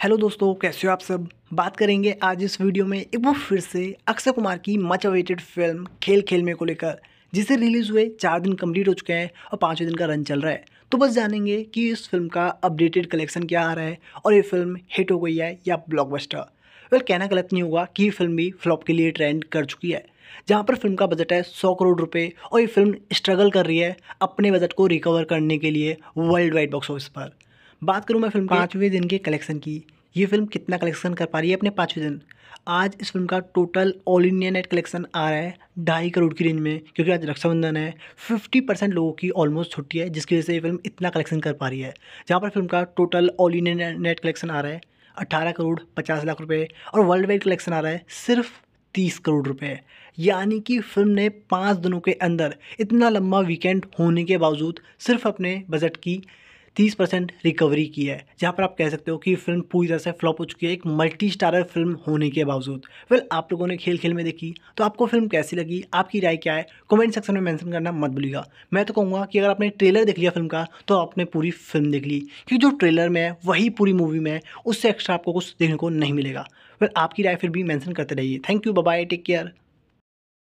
Hello दोस्तों, कैसे हो आप सब? बात करेंगे आज इस वीडियो में एक बार फिर से अक्षय कुमार की मच अवेटेड फ़िल्म खेल खेल में को लेकर, जिसे रिलीज़ हुए चार दिन कंप्लीट हो चुके हैं और पाँचवें दिन का रन चल रहा है। तो बस जानेंगे कि इस फ़िल्म का अपडेटेड कलेक्शन क्या आ रहा है और ये फ़िल्म हिट हो गई है या ब्लॉकबस्टर वेल कहना गलत नहीं होगा कि ये फ़िल्म भी फ्लॉप के लिए ट्रेंड कर चुकी है, जहाँ पर फ़िल्म का बजट है सौ करोड़ रुपए और ये फ़िल्म स्ट्रगल कर रही है अपने बजट को रिकवर करने के लिए वर्ल्ड वाइड बॉक्स ऑफ़िस पर। बात करूँ मैं फ़िल्म पाँचवें दिन के कलेक्शन की। ये फ़िल्म कितना कलेक्शन कर पा रही है अपने पाँचवें दिन? आज इस फ़िल्म का total all India net collection आ रहा है ढाई करोड़ की रेंज में, क्योंकि आज रक्षाबंधन है। फिफ्टी परसेंट लोगों की ऑलमोस्ट छुट्टी है, जिसकी वजह से ये फ़िल्म इतना कलेक्शन कर पा रही है। जहाँ पर फ़िल्म का total all India net collection आ रहा है अट्ठारह करोड़ पचास लाख रुपये और वर्ल्ड वाइड कलेक्शन आ रहा है सिर्फ़ तीस करोड़ रुपए। यानी कि फ़िल्म ने पाँच दिनों के अंदर इतना लंबा वीकेंड होने के बावजूद सिर्फ़ अपने बजट की तीस परसेंट रिकवरी की है। जहाँ पर आप कह सकते हो कि फ़िल्म पूरी तरह से फ्लॉप हो चुकी है। एक मल्टी स्टारर फ़िल्म होने के बावजूद। वेल आप लोगों ने खेल खेल में देखी तो आपको फ़िल्म कैसी लगी? आपकी राय क्या है? कमेंट सेक्शन में मेंशन करना मत भूलिएगा। मैं तो कहूँगा कि अगर आपने ट्रेलर देख लिया फ़िल्म का तो आपने पूरी फ़िल्म देख ली। क्योंकि जो ट्रेलर में है, वही पूरी मूवी में है, उससे एक्स्ट्रा आपको कुछ देखने को नहीं मिलेगा। फिर आपकी राय फिर भी मैंसन करते रहिए। Thank you bye take care